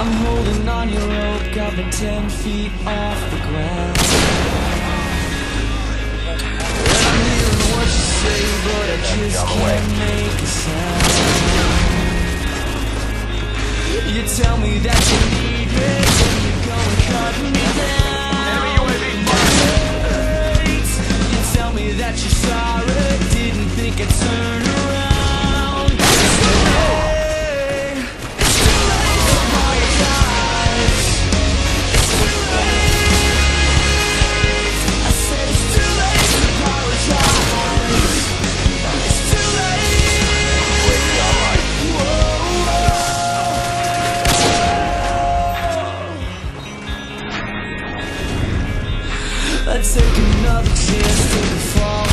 I'm holding on your rope, got me ten feet off the ground. And I'm hearing what you say, but I just can't make a sound. You tell me that you need me, then you go and cut me down. You tell me that you're sorry, didn't think I'd turn I'd take another chance, to fall.